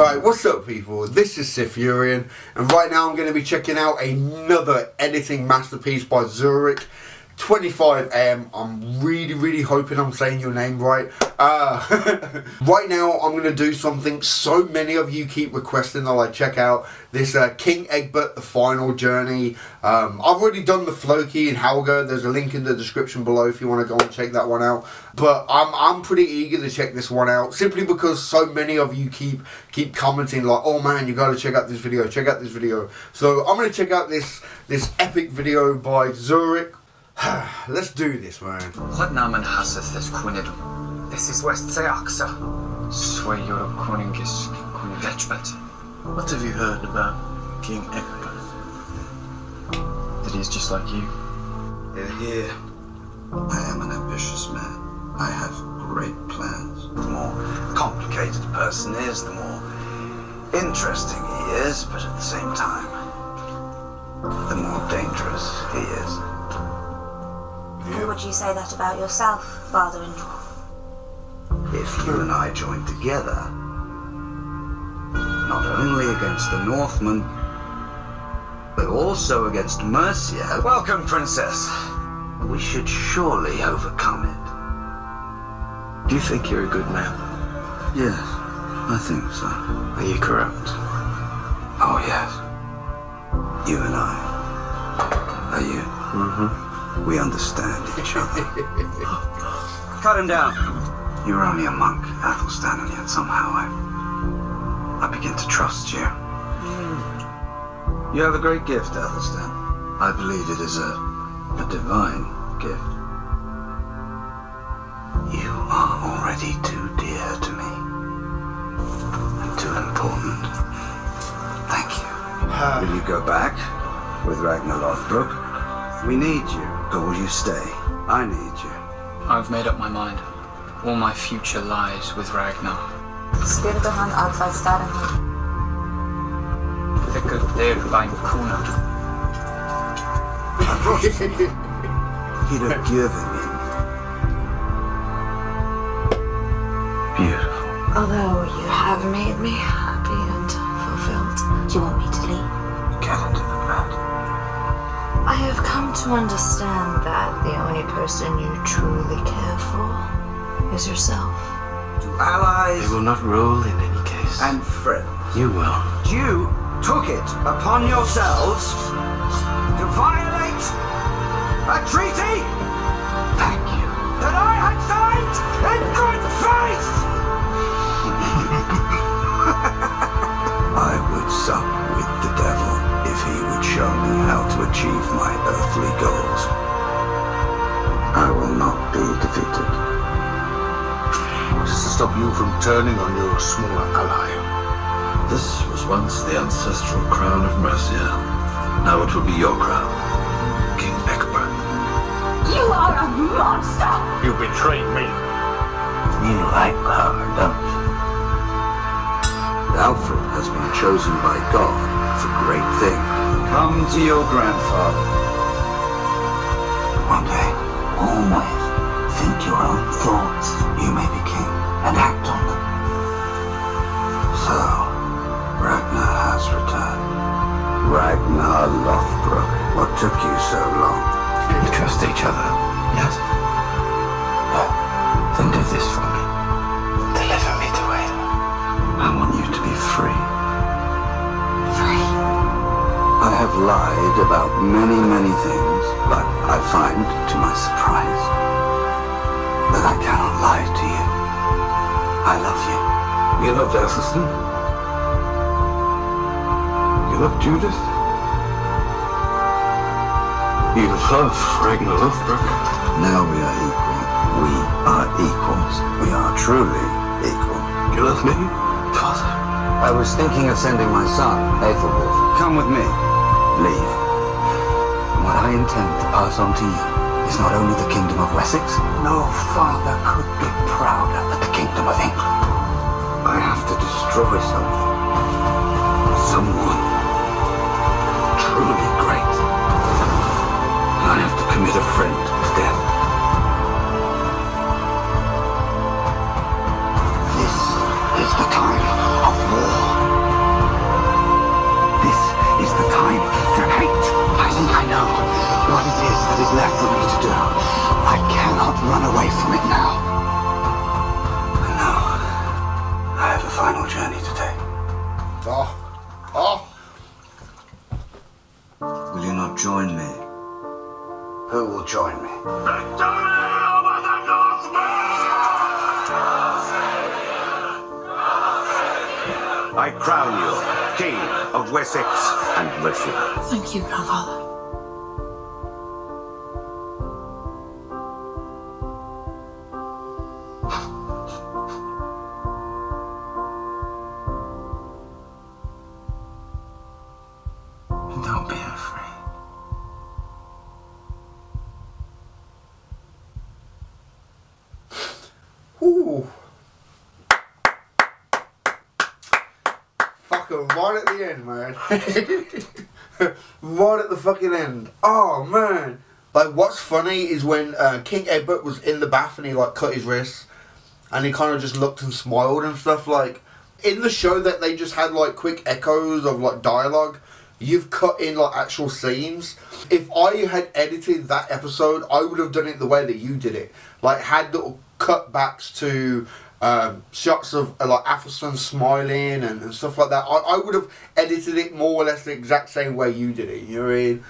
Alright, what's up people? This is SithFurion and right now I'm going to be checking out another editing masterpiece by Zurik 25M. I'm really, really hoping I'm saying your name right. Uh, right now, I'm going to do something so many of you keep requesting that I check out. This uh, King Ecbert, The Final Journey. Um, I've already done the Floki and Helga. There's a link in the description below if you want to go and check that one out. But I'm, I'm pretty eager to check this one out simply because so many of you keep keep commenting like, oh man, you got to check out this video, check out this video. So I'm going to check out this, this epic video by Zurik Let's do this, man. What namen haseth this Quinidum? This is West Seaxa. Sway your Kuningis Kunigechbet. What have you heard about King Ecbert? That he's just like you. They're here. I am an ambitious man. I have great plans. The more complicated a person is, the more interesting he is, but at the same time, the more dangerous he is. And would you say that about yourself, father-in-law? If you and I join together, not only against the Northmen, but also against Mercia. Welcome, Princess. We should surely overcome it. Do you think you're a good man? Yes, I think so. Are you corrupt? Oh, yes. You and I. Are you? Mm-hmm. We understand each other. Cut him down. You're only a monk, Athelstan, and yet somehow I... I begin to trust you. Hmm. You have a great gift, Athelstan. I believe it is a... a divine gift. You are already too dear to me. And too important. Thank you. Will you go back with Ragnar Lothbrok? We need you. Or will you stay? I need you. I've made up my mind. All my future lies with Ragnar. Styrde han allfallsstaden? Vilket der bein kuna. I promise you, he'd have given me. Beautiful. Although you have made me to understand that the only person you truly care for is yourself. To allies They will not rule in any case. and friends. you will. You took it upon yourselves to violate a treaty Thank you. that I had signed in good faith! I would sup with the devil if he would show me how to achieve my earthly goals. I will not be defeated. What is to stop you from turning on your smaller ally? This was once the ancestral crown of Mercia. Now it will be your crown, King Ecbert. You are a monster! You betrayed me. You like power, don't you? Alfred has been chosen by God for great things. Come to your grandfather. One day, always think your own thoughts. You may be king and act on them. So, Ragnar has returned. Ragnar Lothbrok. What took you so long? We trust each other. Lied about many, many things, but I find, to my surprise, that I cannot lie to you. I love you. You loved Athelstan? You loved Judith? You love Ragnar Lothbrok? Now we are equal. We are equals. We are truly equal. You love me? Father. I was thinking of sending my son, Aethelwulf. Come with me. Leave. What I intend to pass on to you is not only the kingdom of Wessex. No father could be prouder, but the kingdom of England. I have to destroy something. Someone truly great. I have to commit a friend to death. I crown you King of Wessex and Mercia. Thank you, Grandfather. Right at the end, man. right at the fucking end. Oh man. Like what's funny is when uh, King Edward was in the bath and he like cut his wrist and he kind of just looked and smiled and stuff like in the show that they just had like quick echoes of like dialogue you've cut in like actual scenes if i had edited that episode i would have done it the way that you did it like had little cutbacks to um, shots of uh, like Athelstan smiling and, and stuff like that. I, I would have edited it more or less the exact same way you did it you know what i mean?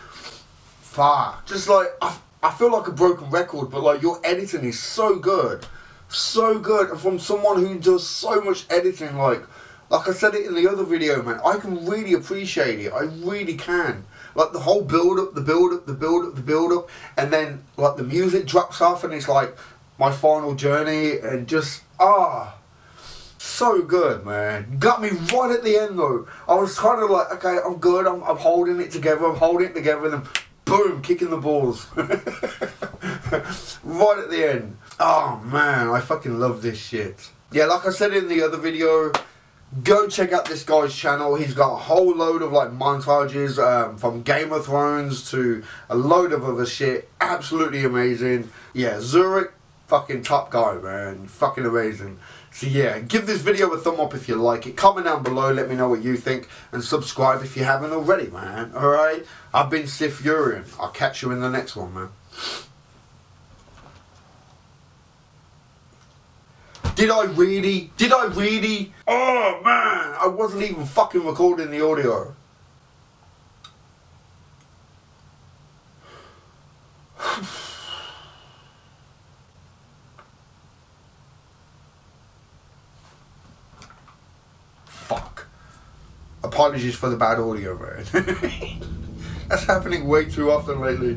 Fuck. Just like I, I feel like a broken record but like your editing is so good. So good. And from someone who does so much editing like like I said it in the other video man I can really appreciate it. I really can. Like the whole build up the build up the build up the build up and then like the music drops off and it's like my final journey and just ah so good man. Got me right at the end though. I was kind of like okay I'm good. I'm, I'm holding it together. I'm holding it together and then boom kicking the balls. Right at the end. Oh man I fucking love this shit. Yeah like I said in the other video go check out this guy's channel. He's got a whole load of like montages um, from Game of Thrones to a load of other shit. Absolutely amazing. Yeah Zurik fucking top guy man fucking amazing so yeah give this video a thumb up if you like it comment down below let me know what you think and subscribe if you haven't already man alright I've been Sith Furion I'll catch you in the next one man Did I really? Did I really? Oh man, I wasn't even fucking recording the audio. Apologies for the bad audio, man. That's happening way too often lately.